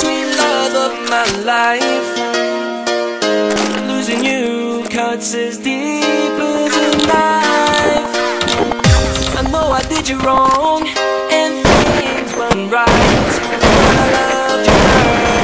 sweet love of my life. Losing you cuts as deep as a knife. I know I did you wrong and things went right. I loved you, girl.